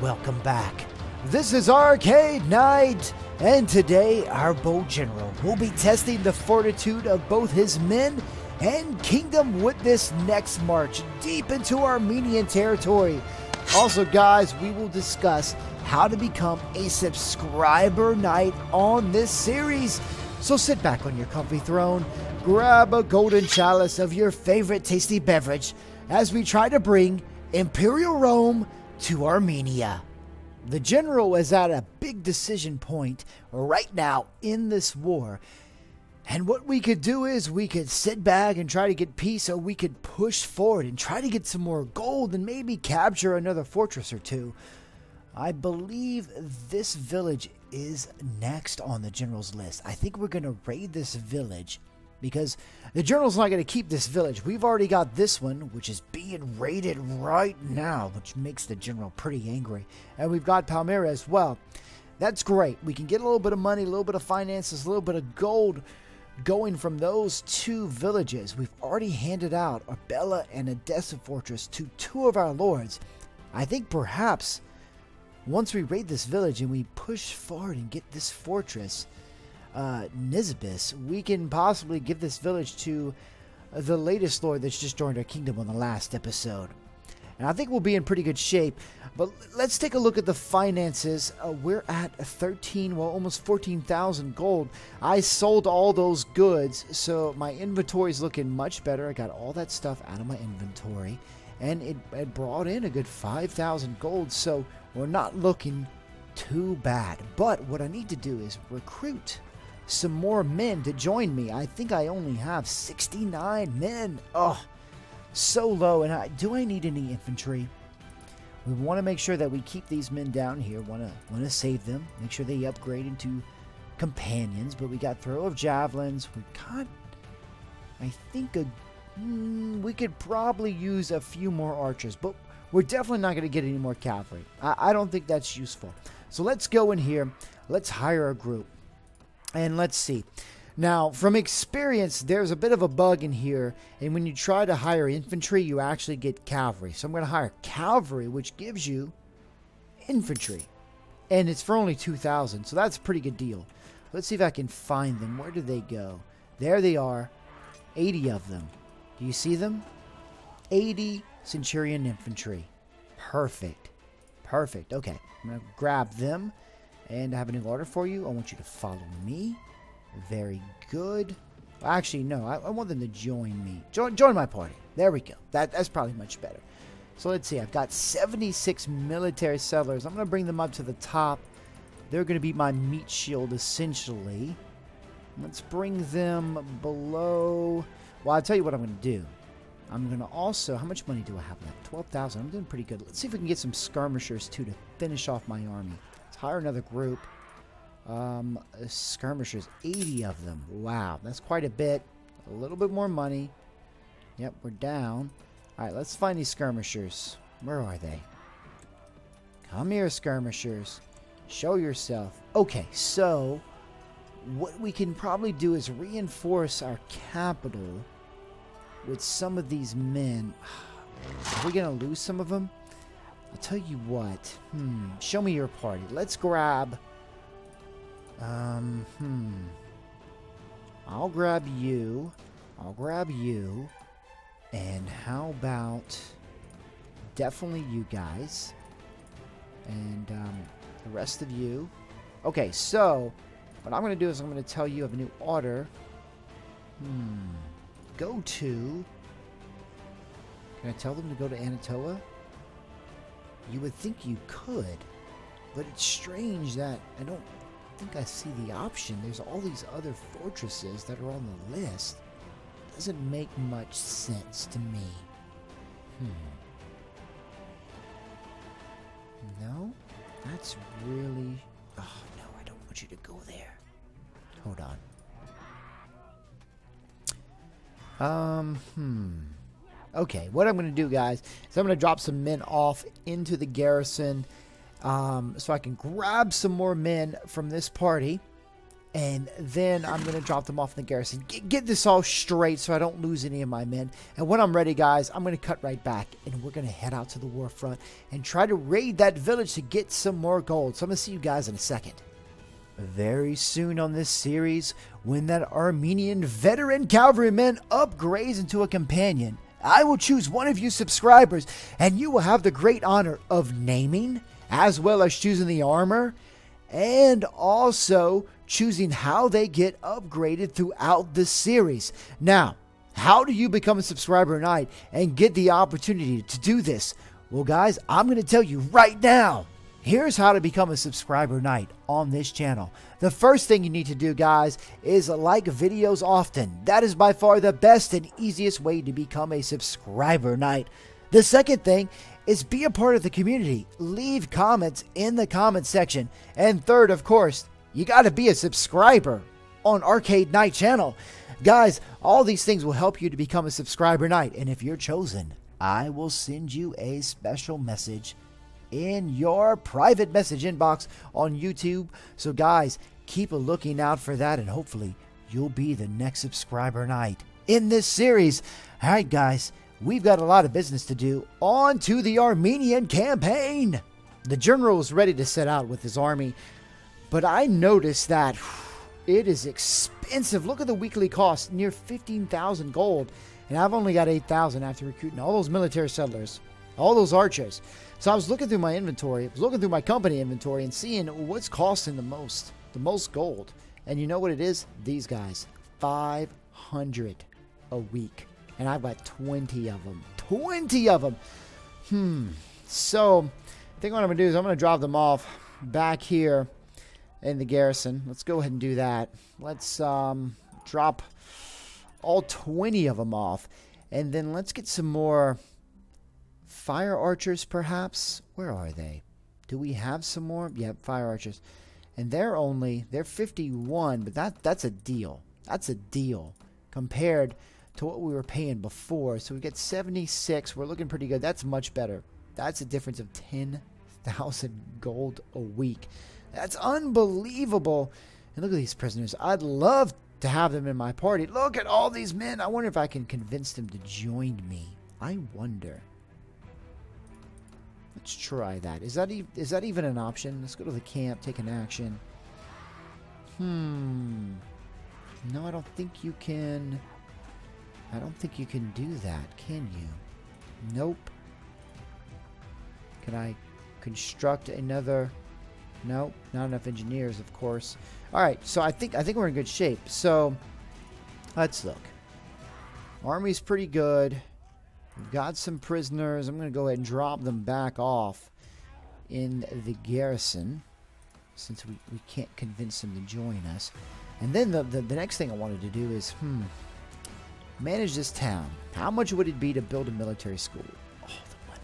Welcome back. This is Arcade Knight, and today our bow general will be testing the fortitude of both his men and kingdom with this next march deep into Armenian territory. Also, guys, we will discuss how to become a subscriber knight on this series. So sit back on your comfy throne, grab a golden chalice of your favorite tasty beverage as we try to bring Imperial Rome to Armenia. The general is at a big decision point right now in this war. And what we could do is we could sit back and try to get peace, or we could push forward and try to get some more gold and maybe capture another fortress or two. I believe this village is next on the general's list. I think we're going to raid this village because the general's not going to keep this village. We've already got this one, which is being raided right now, which makes the general pretty angry. And we've got Palmyra as well. That's great. We can get a little bit of money, a little bit of finances, a little bit of gold going from those two villages. We've already handed out Arbela and Edessa Fortress to two of our lords. I think perhaps once we raid this village and we push forward and get this fortress, uh, Nisibis, we can possibly give this village to the latest lord that's just joined our kingdom on the last episode. And I think we'll be in pretty good shape. But let's take a look at the finances. Uh, we're at 13, well, almost 14,000 gold. I sold all those goods, so my inventory is looking much better. I got all that stuff out of my inventory, and it, it brought in a good 5,000 gold, so we're not looking too bad. But what I need to do is recruit some more men to join me. I think I only have 69 men. Oh, so low. And I, do I need any infantry? We want to make sure that we keep these men down here. Want to want to save them. Make sure they upgrade into companions. But we got throw of javelins. We got, I think, a mm, we could probably use a few more archers. But we're definitely not going to get any more cavalry. I, I don't think that's useful. So let's go in here. Let's hire a group. And let's see. Now, from experience, there's a bit of a bug in here, and when you try to hire infantry, you actually get cavalry. So I'm going to hire cavalry, which gives you infantry. And it's for only 2,000, so that's a pretty good deal. Let's see if I can find them. Where do they go? There they are. 80 of them. Do you see them? 80 Centurion infantry. Perfect. Perfect. Okay, I'm going to grab them. And I have a new order for you. I want you to follow me. Very good. Actually, no. I, I want them to join me. Join, join my party. There we go. That, that's probably much better. So let's see. I've got 76 military settlers. I'm going to bring them up to the top. They're going to be my meat shield, essentially. Let's bring them below... Well, I'll tell you what I'm going to do. I'm going to also... How much money do I have left? 12,000. I'm doing pretty good. Let's see if we can get some skirmishers, too, to finish off my army hire another group. Um, skirmishers, 80 of them. Wow, that's quite a bit. A little bit more money. Yep, we're down. Alright, let's find these skirmishers. Where are they? Come here, skirmishers. Show yourself. Okay, so what we can probably do is reinforce our capital with some of these men. Are we going to lose some of them? I'll tell you what. Hmm. Show me your party. Let's grab... Um, hmm. I'll grab you. I'll grab you. And how about... Definitely you guys. And, um, the rest of you. Okay, so... What I'm going to do is I'm going to tell you of a new order. Hmm. Go to... Can I tell them to go to Anatolia? You would think you could, but it's strange that I don't think I see the option. There's all these other fortresses that are on the list. Doesn't make much sense to me. Hmm. No? That's really... Oh, no, I don't want you to go there. Hold on. Um, hmm. Okay, what I'm going to do, guys, is I'm going to drop some men off into the garrison um, so I can grab some more men from this party. and then I'm going to drop them off in the garrison. Get, get, this all straight so I don't lose any of my men. And when I'm ready, guys, I'm going to cut right back, and we're going to head out to the war front and try to raid that village to get some more gold. So I'm going to see you guys in a second. Very soon on this series, when that Armenian veteran cavalryman upgrades into a companion, I will choose one of you subscribers, and you will have the great honor of naming, as well as choosing the armor, and also choosing how they get upgraded throughout the series. Now, how do you become a subscriber tonight and get the opportunity to do this? Well, guys, I'm going to tell you right now. Here's how to become a subscriber knight on this channel. The first thing you need to do, guys, is like videos often. That is by far the best and easiest way to become a subscriber knight. The second thing is be a part of the community. Leave comments in the comment section. And third, of course, you got to be a subscriber on Arcade Knight channel. Guys, all these things will help you to become a subscriber knight. And if you're chosen, I will send you a special message in your private message inbox on YouTube. So, guys, keep a looking out for that, and hopefully, you'll be the next subscriber knight in this series. All right, guys, we've got a lot of business to do. On to the Armenian campaign. The general is ready to set out with his army, but I noticed that it is expensive. Look at the weekly cost, near 15,000 gold. And I've only got 8,000 after recruiting all those military settlers, all those archers. So I was looking through my inventory, I was looking through my company inventory and seeing what's costing the most, the most gold. And you know what it is? These guys, 500 a week. And I've got 20 of them. 20 of them. Hmm. So I think what I'm going to do is I'm going to drop them off back here in the garrison. Let's go ahead and do that. Let's um, drop all 20 of them off. And then let's get some more fire archers, perhaps. Where are they? Do we have some more? Yeah, fire archers. And they're only, they're 51, but that that's a deal. That's a deal compared to what we were paying before. So we get 76. We're looking pretty good. That's much better. That's a difference of 10,000 gold a week. That's unbelievable. And look at these prisoners. I'd love to have them in my party. Look at all these men. I wonder if I can convince them to join me. I wonder. Let's try that. Is that, e is that even an option? Let's go to the camp, take an action. Hmm. No, I don't think you can... I don't think you can do that, can you? Nope. Can I construct another... Nope, not enough engineers, of course. All right, so I think I think we're in good shape. So let's look. Army's pretty good. We've got some prisoners. I'm going to go ahead and drop them back off in the garrison since we, we can't convince them to join us. And then the, the, the next thing I wanted to do is, hmm, manage this town. How much would it be to build a military school? Oh, the money.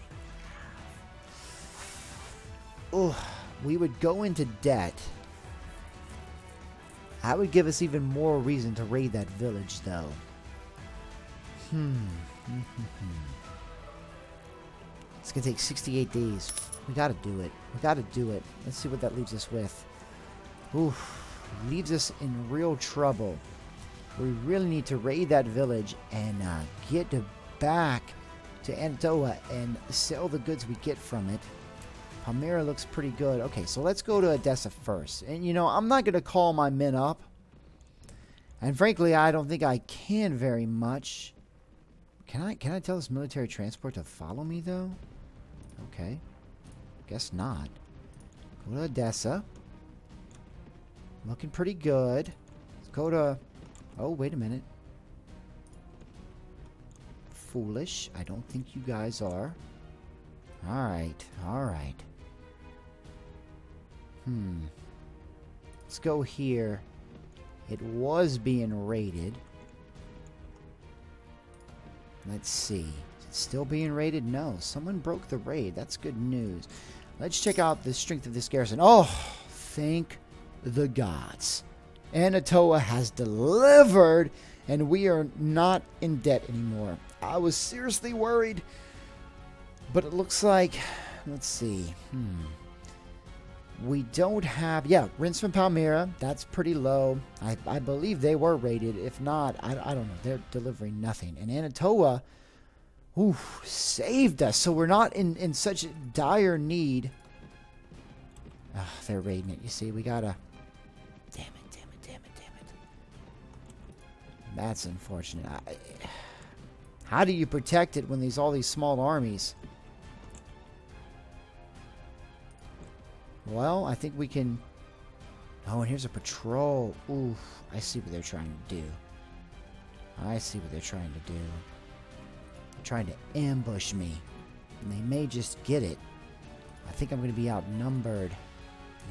Oh, we would go into debt. That would give us even more reason to raid that village, though. Hmm. it's gonna take 68 days. We gotta do it. We gotta do it. Let's see what that leaves us with. Oof. Leaves us in real trouble. We really need to raid that village and uh, get back to Antoa and sell the goods we get from it. Palmyra looks pretty good. Okay, so let's go to Edessa first. And, you know, I'm not going to call my men up. And frankly, I don't think I can very much. Can I can I tell this military transport to follow me, though? Okay. Guess not. Go to Edessa. Looking pretty good. Let's go to... Oh, wait a minute. Foolish. I don't think you guys are. Alright, alright. Hmm. Let's go here. It was being raided. Let's see. Still being raided? No. Someone broke the raid. That's good news. Let's check out the strength of this garrison. Oh, thank the gods. Anatoa has delivered, and we are not in debt anymore. I was seriously worried, but it looks like... Let's see. Hmm. We don't have, yeah, Rinse from Palmyra. That's pretty low. I, I believe they were rated. If not, I, I don't know. They're delivering nothing. And Anatoa, ooh, saved us. So we're not in, in such dire need. Oh, they're raiding it. You see, we gotta. Damn it, damn it, damn it, damn it. That's unfortunate. I, how do you protect it when there's all these small armies? Well, I think we can... Oh, and here's a patrol. Oof, I see what they're trying to do. I see what they're trying to do. They're trying to ambush me. And they may just get it. I think I'm going to be outnumbered.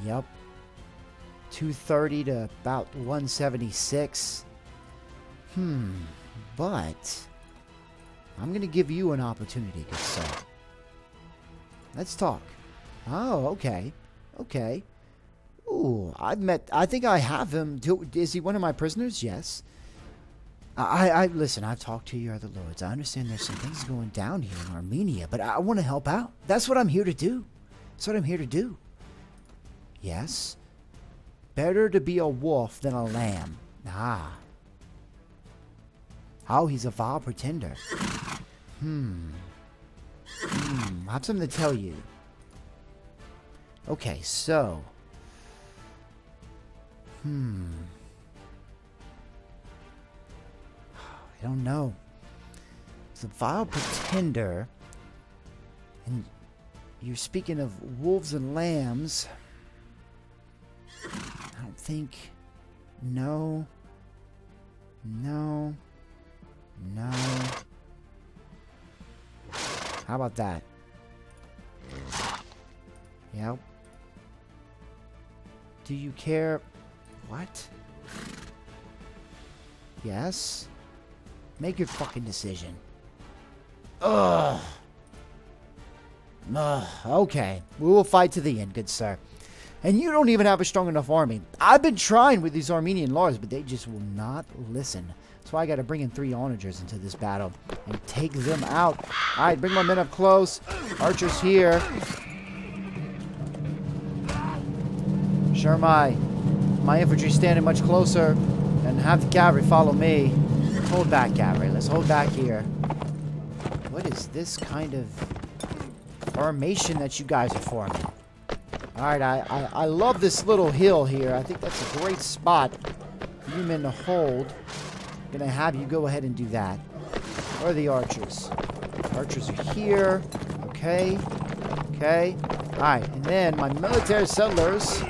Yep. 230 to about 176. Hmm. But... I'm going to give you an opportunity, good sir. Let's talk. Oh, okay. Okay. Ooh, I've met. I think I have him. Do, is he one of my prisoners? Yes. I, I listen. I've talked to your other lords. I understand there's some things going down here in Armenia, but I want to help out. That's what I'm here to do. That's what I'm here to do. Yes. Better to be a wolf than a lamb. Ah. Oh, he's a vile pretender. Hmm. Hmm. I have something to tell you. Okay, so. Hmm. I don't know. A vile pretender. And you're speaking of wolves and lambs. I don't think. No. No. No. How about that? Yep. Do you care? What? Yes? Make your fucking decision. Ugh. Ugh. Okay. We will fight to the end, good sir. And you don't even have a strong enough army. I've been trying with these Armenian lords, but they just will not listen. That's why I got to bring in three onagers into this battle and take them out. All right, bring my men up close. Archers here. Sure, my my infantry standing much closer, and have the cavalry follow me. Hold back, cavalry. Let's hold back here. What is this kind of formation that you guys are forming? All right, I, I, I love this little hill here. I think that's a great spot for you men to hold. Gonna have you go ahead and do that. Where are the archers? Archers are here. Okay. Okay. Alright, and then my military settlers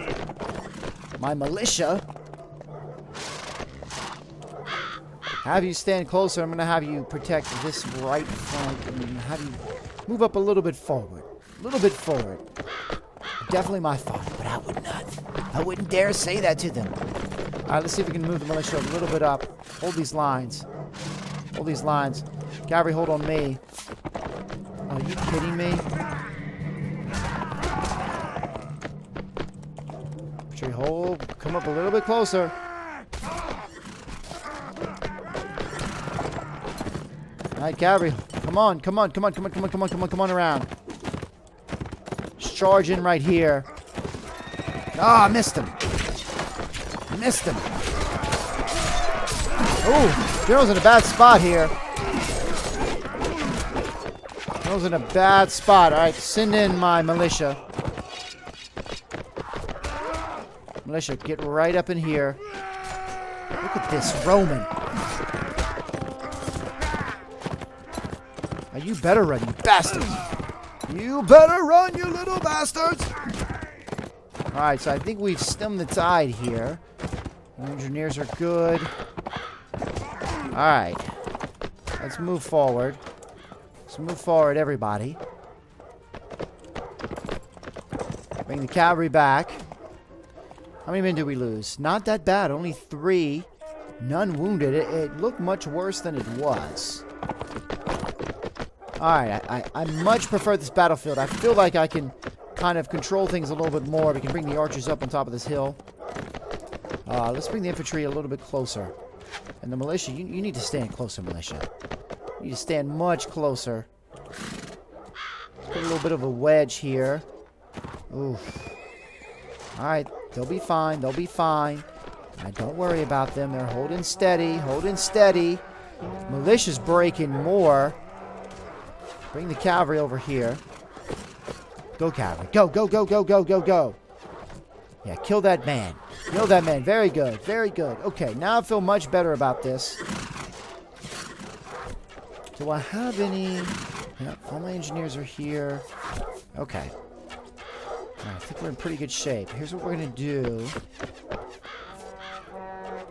my militia. Have you stand closer. I'm going to have you protect this right flank and have you move up a little bit forward. A little bit forward. Definitely my fault, but I would not. I wouldn't dare say that to them. All right, let's see if we can move the militia a little bit up. Hold these lines. Hold these lines. Cavalry, hold on me. Are you kidding me? Hold. Come up a little bit closer. Alright, cavalry. Come on, come on, come on, come on, come on, come on, come on, come on around. Just charge in right here. Ah, oh, missed him. Missed him. Oh, General's in a bad spot here. General's in a bad spot. Alright, send in my militia. Militia, get right up in here. Look at this Roman. Now you better run, you bastards. You better run, you little bastards. Alright, so I think we've stemmed the tide here. The engineers are good. Alright. Let's move forward. Let's move forward, everybody. Bring the cavalry back. How many men did we lose? Not that bad. Only three. None wounded. It, it looked much worse than it was. Alright, I, I, I much prefer this battlefield. I feel like I can kind of control things a little bit more. We can bring the archers up on top of this hill. Uh, let's bring the infantry a little bit closer. And the militia, you, you need to stand closer, militia. You need to stand much closer. Put a little bit of a wedge here. Oof. All right, they'll be fine. They'll be fine. Right, don't worry about them. They're holding steady, holding steady. Militia's breaking more. Bring the cavalry over here. Go, cavalry. Go, go, go, go, go, go, go. Yeah, kill that man. Kill that man. Very good. Very good. Okay, now I feel much better about this. Do I have any... Yep, all my engineers are here. Okay. I think we're in pretty good shape. Here's what we're to do.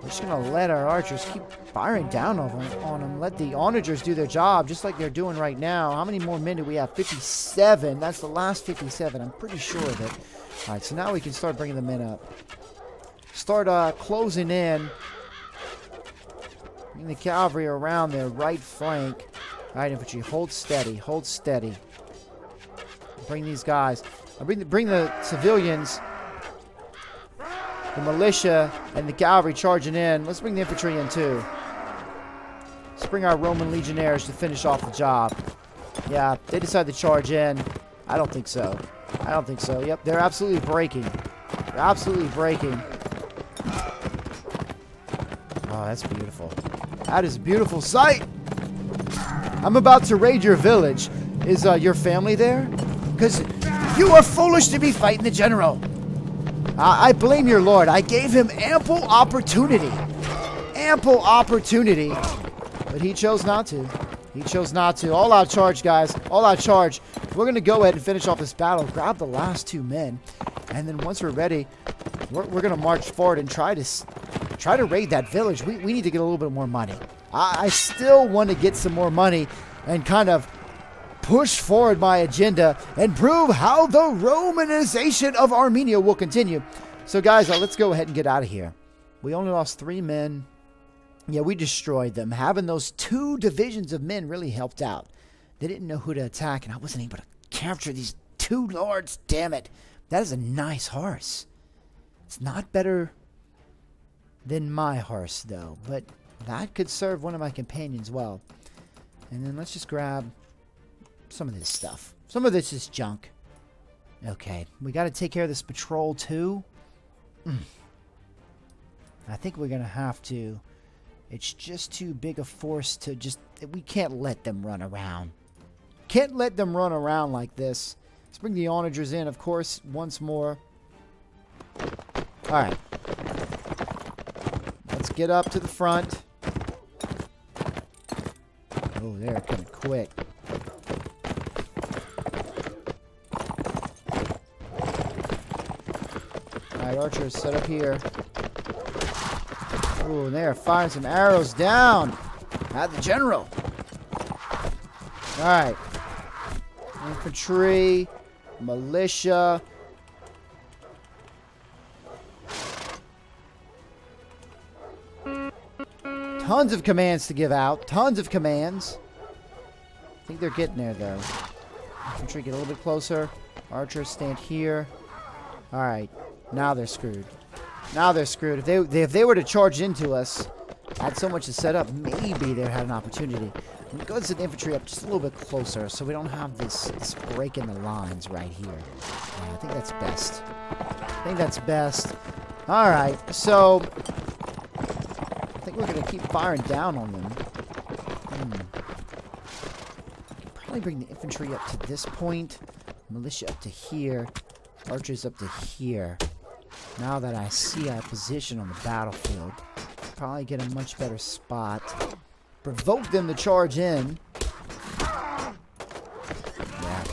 We're just to let our archers keep firing down over on them. Let the onagers do their job, just like they're doing right now. How many more men do we have? 57. That's the last 57. I'm pretty sure of it. All right, so now we can start bringing the men up. Start uh, closing in. Bring the cavalry around their right flank. All right, infantry, hold steady, hold steady. Bring these guys. Bring the, bring the civilians, the militia, and the cavalry charging in. Let's bring the infantry in too. Let's bring our Roman legionnaires to finish off the job. Yeah, they decide to charge in. I don't think so. I don't think so. Yep, they're absolutely breaking. They're absolutely breaking. Oh, that's beautiful. That is a beautiful sight. I'm about to raid your village. Is uh, your family there? Because you are foolish to be fighting the general. I, I blame your lord. I gave him ample opportunity. Ample opportunity. But he chose not to. He chose not to. All out charge, guys. All out charge. We're going to go ahead and finish off this battle. Grab the last two men. And then once we're ready, we're, we're going to march forward and try to try to raid that village. We, we need to get a little bit more money. I, I still want to get some more money and kind of push forward my agenda and prove how the Romanization of Armenia will continue. So, guys, uh, let's go ahead and get out of here. We only lost three men. Yeah, we destroyed them. Having those two divisions of men really helped out. They didn't know who to attack, and I wasn't able to capture these two lords. Damn it. That is a nice horse. It's not better than my horse, though, but that could serve one of my companions well. And then let's just grab some of this stuff. Some of this is junk. Okay, we got to take care of this patrol too. Mm. I think we're going to have to. It's just too big a force to just... We can't let them run around. Can't let them run around like this. Let's bring the onagers in, of course, once more. Alright. Let's get up to the front. Oh, they're coming quick. Archers, set up here. Ooh, they're firing some arrows down at the general. Alright. Infantry, militia. Tons of commands to give out. Tons of commands. I think they're getting there, though. Infantry, get a little bit closer. Archers, stand here. Alright. Now they're screwed. Now they're screwed. If they, if they were to charge into us, had so much to set up, maybe they had an opportunity. I'm going to go the infantry up just a little bit closer so we don't have this, this break in the lines right here. I think that's best. I think that's best. Alright, so... I think we're going to keep firing down on them. Hmm. Probably bring the infantry up to this point. Militia up to here. Archers up to here. Now that I see our position on the battlefield, probably get a much better spot. Provoke them to charge in. Yeah. yeah.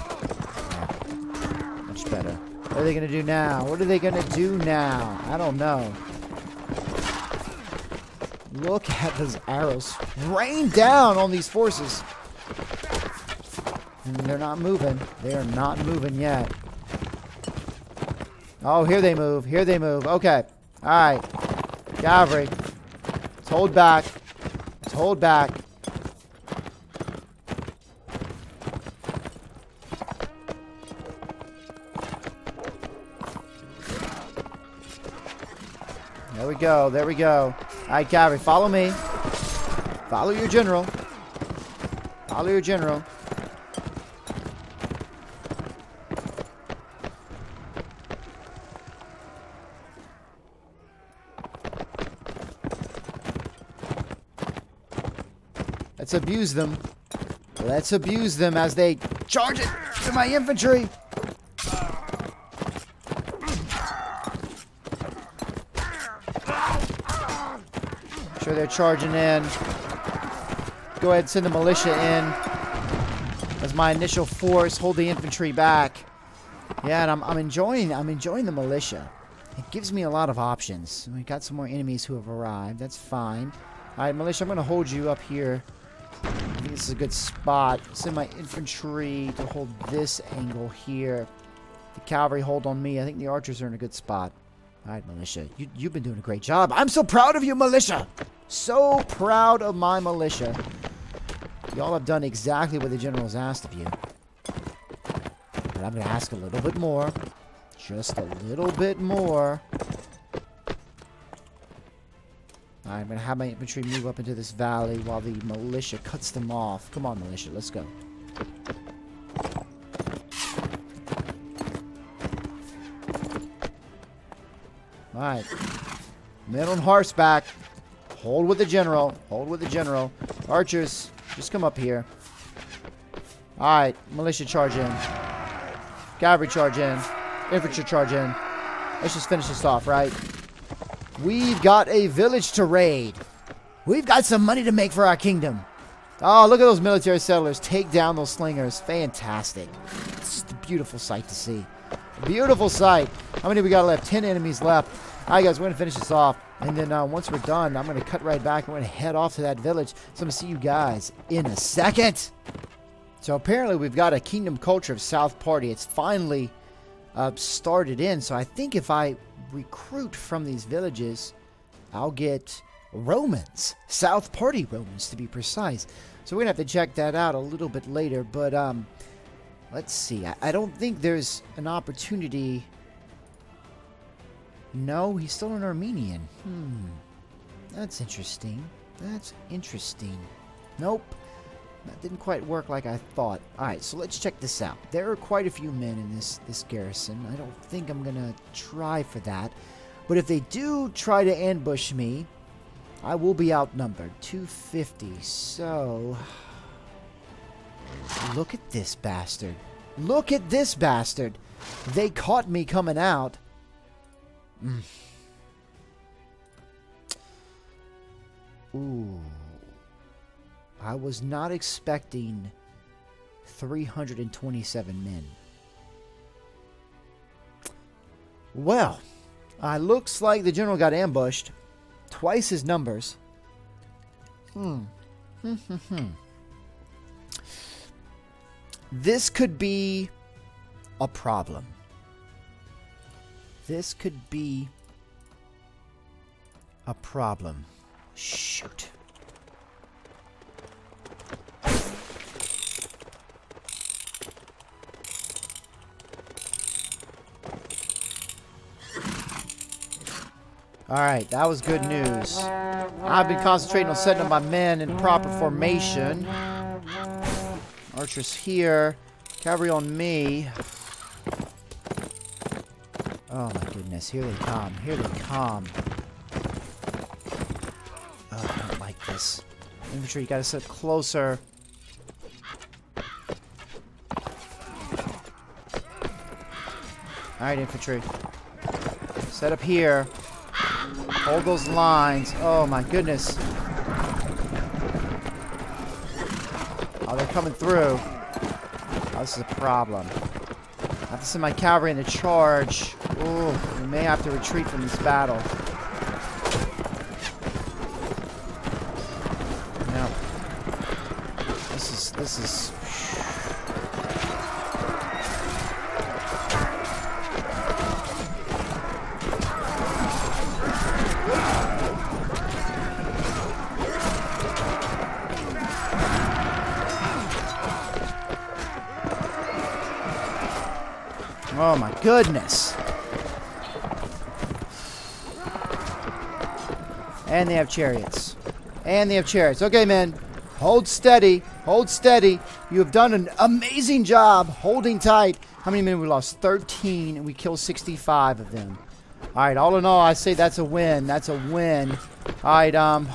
Much better. What are they going to do now? What are they going to do now? I don't know. Look at those arrows rain down on these forces. And they're not moving. They are not moving yet. Oh, here they move. Here they move. Okay. Alright. Cavalry. Let's hold back. Let's hold back. There we go. There we go. Alright, cavalry. Follow me. Follow your general. Follow your general. Let's abuse them. Let's abuse them as they charge it to my infantry. Sure they're charging in. Go ahead and send the militia in as my initial force. Hold the infantry back. Yeah, and I'm, I'm enjoying I'm enjoying the militia. It gives me a lot of options. We got some more enemies who have arrived. That's fine. All right, militia, I'm going to hold you up here. This is a good spot. Send my infantry to hold this angle here. The cavalry hold on me. I think the archers are in a good spot. All right, militia. You, you've been doing a great job. I'm so proud of you, militia. So proud of my militia. Y'all have done exactly what the general has asked of you. But I'm going to ask a little bit more. Just a little bit more. I'm going to have my infantry move up into this valley while the militia cuts them off. Come on, militia. Let's go. Alright. Men on horseback. Hold with the general. Hold with the general. Archers, just come up here. Alright. Militia charge in. Cavalry charge in. Infantry charge in. Let's just finish this off, right? We've got a village to raid. We've got some money to make for our kingdom. Oh, look at those military settlers. Take down those slingers. Fantastic. It's a beautiful sight to see. Beautiful sight. How many we got left? Ten enemies left. All right, guys, we're going to finish this off. And then uh, once we're done, I'm going to cut right back. I'm going to head off to that village. So I'm going to see you guys in a second. So apparently we've got a Kingdom Culture of South Party. It's finally uh, started in. So I think if I recruit from these villages, I'll get Romans. South Party Romans, to be precise. So we're to have to check that out a little bit later. But um, let's see. I, I don't think there's an opportunity... No, he's still an Armenian. Hmm. That's interesting. That's interesting. Nope. That didn't quite work like I thought. Alright, so let's check this out. There are quite a few men in this, this garrison. I don't think I'm to try for that. But if they do try to ambush me, I will be outnumbered. 250. So... Look at this bastard. Look at this bastard. They caught me coming out. Mm. Ooh. I was not expecting 327 men. Well, uh, looks like the general got ambushed. Twice his numbers. Hmm. This could be a problem. This could be a problem. Shoot. Alright, that was good news. I've been concentrating on setting up my men in proper formation. Archers here. Cavalry on me. Oh my goodness, here they come. Here they come. Oh, I don't like this. Infantry, you gotta sit closer. Alright, infantry. Set up here. Hold those lines. Oh my goodness. Oh, they're coming through. Oh, this is a problem. I have to send my cavalry in to charge. Ooh, we may have to retreat from this battle. No. This is, this is Oh my goodness. And they have chariots. And they have chariots. Okay, men. Hold steady. Hold steady. You have done an amazing job holding tight. How many men we lost? 13, and we killed 65 of them. All right, all in all, I say that's a win. That's a win. All right, um...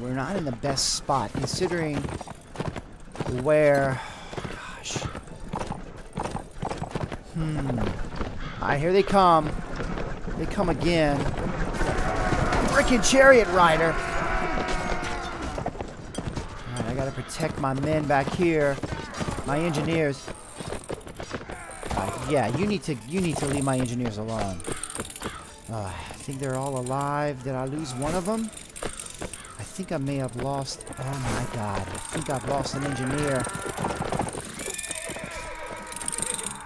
we're not in the best spot considering where. Gosh. Hmm. Alright, here they come. They come again. Freaking chariot rider. I gotta protect my men back here. My engineers. yeah, you need to you need to leave my engineers alone. Oh, I think they're all alive. Did I lose one of them? I think I may have lost... Oh my god. I think I've lost an engineer.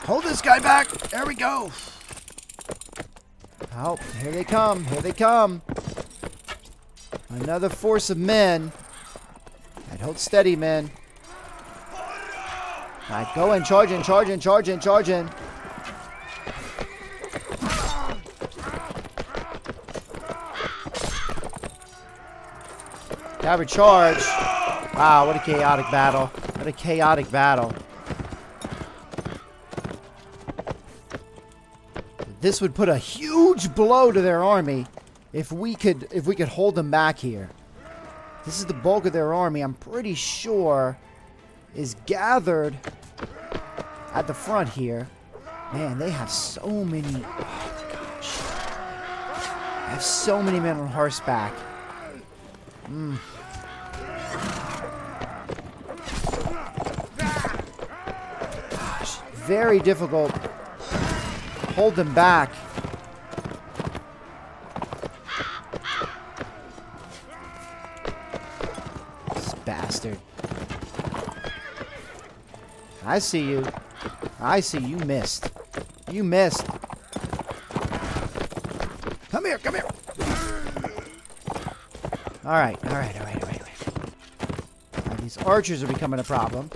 Hold this guy back! There we go! Oh, here they come. Here they come. Another force of men. I'd hold steady, men. Alright, go in, charge in, charge in, charge in, charge in. Cavalry charge. Wow, what a chaotic battle. What a chaotic battle. This would put a huge blow to their army if we could if we could hold them back here. This is the bulk of their army, I'm pretty sure, is gathered at the front here. Man, they have so many... Oh, gosh. They have so many men on horseback. Mm. Gosh, very difficult. Hold them back. This bastard. I see you. I see you missed. You missed. Come here, come here. All right, all right, all right, all right. All right these archers are becoming a problem.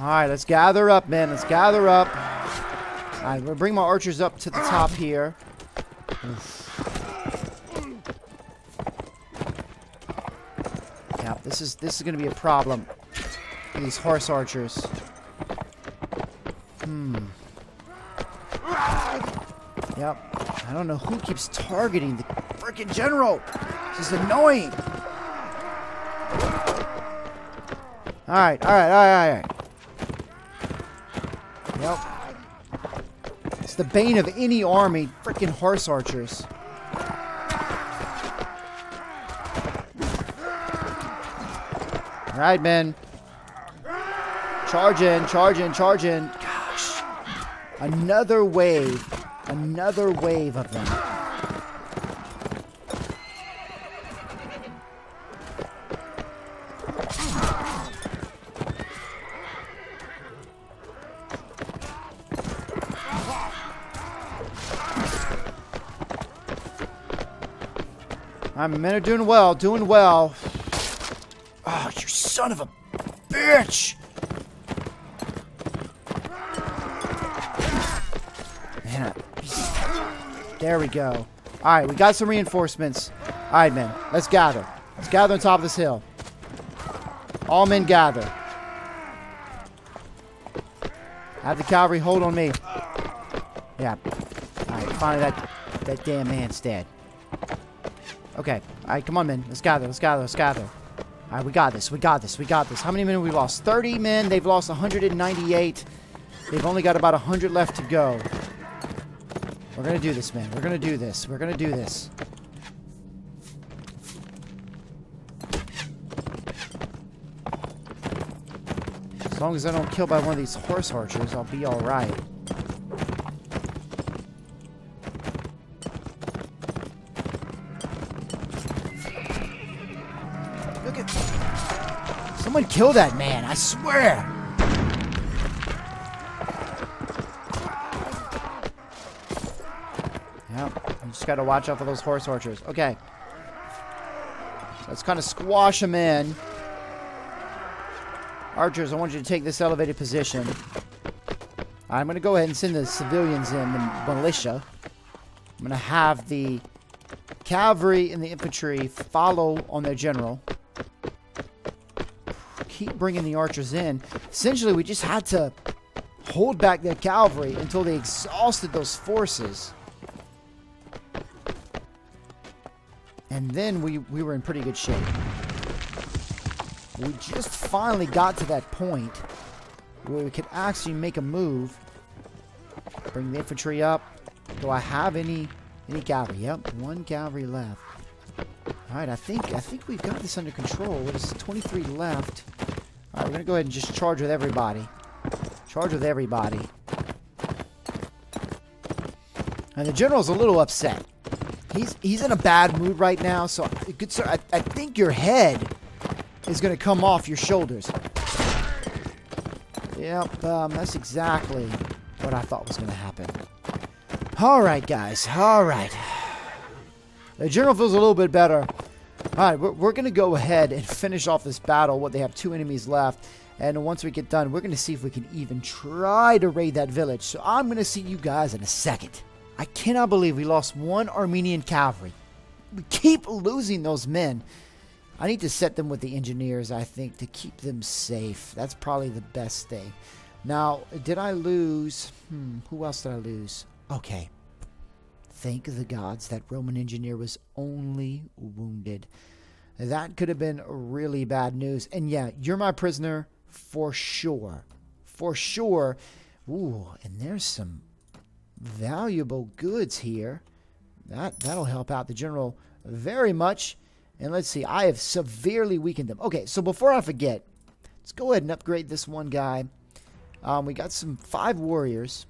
All right, let's gather up, man. Let's gather up. All right, we'll bring my archers up to the top here. Yeah, this is this is to be a problem. These horse archers. Hmm. Yep. I don't know who keeps targeting the freaking general. This is annoying. Alright, alright, alright, alright. Yep. It's the bane of any army, freaking horse archers. Alright, men. Charge in, charge in, charge in. Gosh. Another wave Another wave of them. I'm men are doing well, doing well. Oh, you son of a bitch! Man. There we go. Alright, we got some reinforcements. Alright, men. Let's gather. Let's gather on top of this hill. All men gather. Have the cavalry hold on me. Yeah. Alright, finally that, that damn man's dead. Okay. Alright, come on, men. Let's gather. Let's gather. Let's gather. Alright, we got this. We got this. We got this. How many men have we lost? 30 men. They've lost 198. They've only got about 100 left to go. We're gonna do this, man. We're gonna do this. We're gonna do this. As long as I don't kill by one of these horse archers, I'll be alright. Someone kill that man, I swear! you Just gotta watch out for those horse archers. Okay. Let's kind of squash them in. Archers, I want you to take this elevated position. I'm to go ahead and send the civilians in, the militia. I'm to have the cavalry and the infantry follow on their general. Keep bringing the archers in. Essentially, we just had to hold back their cavalry until they exhausted those forces. And then we, we were in pretty good shape. We just finally got to that point where we could actually make a move. Bring the infantry up. Do I have any any cavalry? Yep, one cavalry left. Alright, I think I think we've got this under control. What is 23 left? Alright, we're gonna go ahead and just charge with everybody. Charge with everybody. And the general's a little upset. He's he's in a bad mood right now, so good sir, I, I think your head is gonna come off your shoulders. Yep, um, that's exactly what I thought was gonna happen. Alright, guys, alright. The general feels a little bit better. Alright, we're, we're going to go ahead and finish off this battle. What they have two enemies left. And once we get done, we're going to see if we can even try to raid that village. So I'm going to see you guys in a second. I cannot believe we lost one Armenian cavalry. We keep losing those men. I need to set them with the engineers, I think, to keep them safe. That's probably the best thing. Now, did I lose? Hmm, who else did I lose? Okay. Thank the gods that Roman engineer was only wounded. That could have been really bad news. And yeah, you're my prisoner for sure. For sure. Ooh, and there's some valuable goods here. That that'll help out the general very much. And let's see, I have severely weakened them. Okay, so before I forget, let's go ahead and upgrade this one guy. Um, we got some five warriors.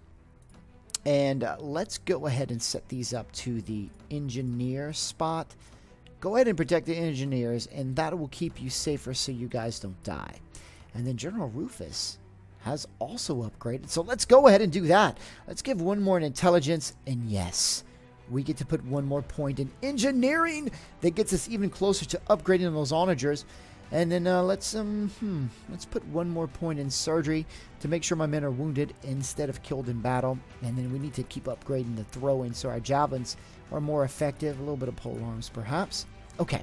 And uh, let's go ahead and set these up to the engineer spot. Go ahead and protect the engineers, and that will keep you safer so you guys don't die. And then General Rufus has also upgraded. So let's go ahead and do that. Let's give one more in intelligence, and yes, we get to put one more point in engineering that gets us even closer to upgrading those onagers. And then uh, let's um hmm, let's put one more point in surgery to make sure my men are wounded instead of killed in battle. And then we need to keep upgrading the throwing so our javelins are more effective. A little bit of pole arms perhaps. Okay,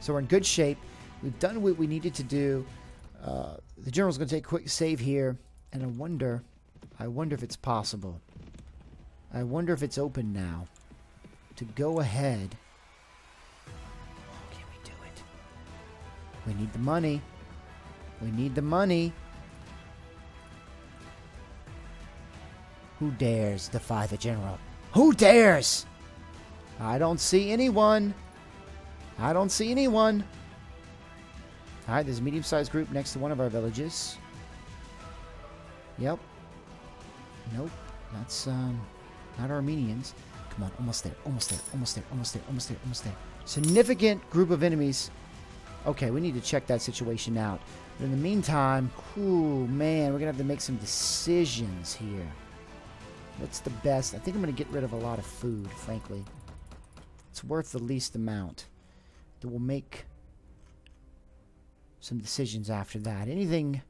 so we're in good shape. We've done what we needed to do. Uh, the general's going to take a quick save here, and I wonder, I wonder if it's possible. I wonder if it's open now to go ahead We need the money. We need the money. Who dares defy the general? Who dares? I don't see anyone. I don't see anyone. Alright, there's a medium-sized group next to one of our villages. Yep. Nope. That's, um, not Armenians. Come on, almost there, almost there, almost there, almost there, almost there, almost there. Significant group of enemies Okay, we need to check that situation out. But in the meantime, whew, man, we're going to have to make some decisions here. What's the best? I think I'm going to get rid of a lot of food, frankly. It's worth the least amount. That will make some decisions after that. Anything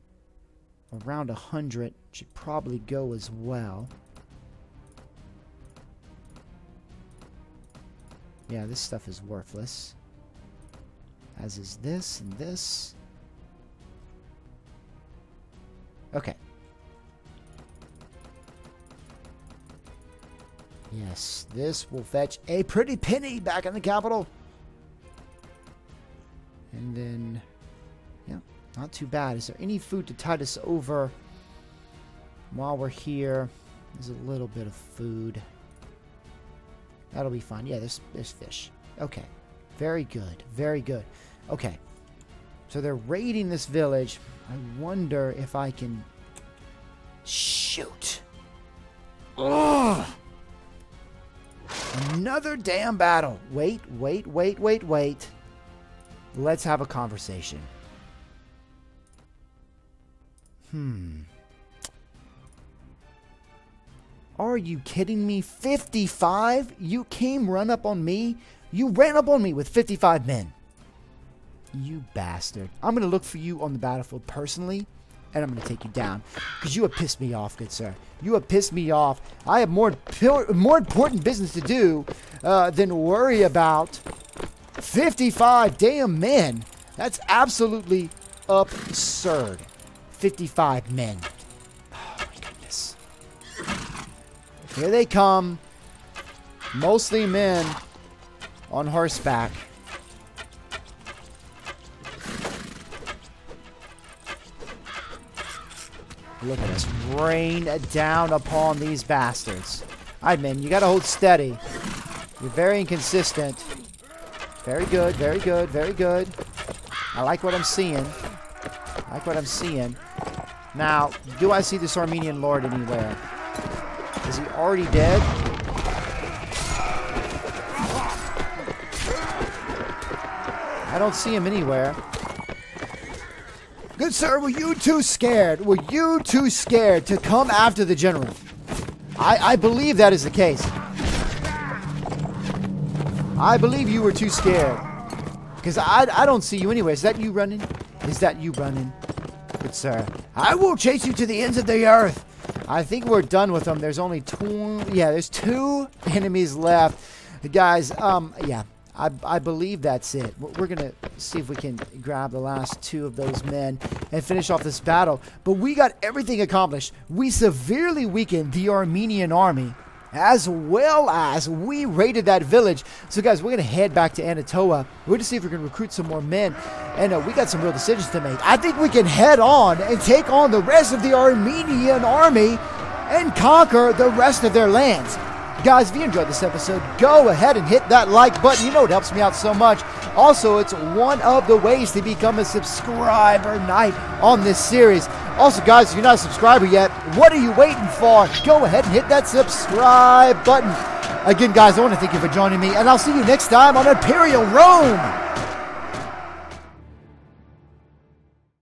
around 100 should probably go as well. Yeah, this stuff is worthless. As is this and this. Okay. Yes, this will fetch a pretty penny back in the capital. And then, yeah, not too bad. Is there any food to tide us over while we're here? There's a little bit of food. That'll be fine. Yeah, there's, there's fish. Okay. Very good. Very good. Okay. So they're raiding this village. I wonder if I can... Shoot. Ugh. Another damn battle. Wait, wait, wait, wait, wait. Let's have a conversation. Hmm. Are you kidding me? 55? You came run up on me? You ran up on me with 55 men. You bastard. I'm going to look for you on the battlefield personally, and I'm going to take you down. Because you have pissed me off, good sir. You have pissed me off. I have more, more important business to do uh, than worry about 55 damn men. That's absolutely absurd. 55 men. Oh, my goodness. Here they come. Mostly men. on horseback. Look at us rain down upon these bastards. Alright, man, you gotta hold steady. You're very inconsistent. Very good, very good, very good. I like what I'm seeing. I like what I'm seeing. Now, do I see this Armenian lord anywhere? Is he already dead? I don't see him anywhere. Good sir, were you too scared? Were you too scared to come after the general? I, I believe that is the case. I believe you were too scared. Because I, I don't see you anyway. Is that you running? Is that you running? Good sir. I will chase you to the ends of the earth. I think we're done with them. There's only two. Yeah, there's two enemies left. Guys, um, yeah. I, I believe that's it. We're going to see if we can grab the last two of those men and finish off this battle. But we got everything accomplished. We severely weakened the Armenian army as well as we raided that village. So, guys, we're going to head back to Anatolia. We're going to see if we can recruit some more men. And uh, we got some real decisions to make. I think we can head on and take on the rest of the Armenian army and conquer the rest of their lands. Guys, if you enjoyed this episode, go ahead and hit that like button. You know it helps me out so much. Also, it's one of the ways to become a subscriber knight on this series. Also, guys, if you're not a subscriber yet, what are you waiting for? Go ahead and hit that subscribe button. Again, guys, I want to thank you for joining me, and I'll see you next time on Imperial Rome.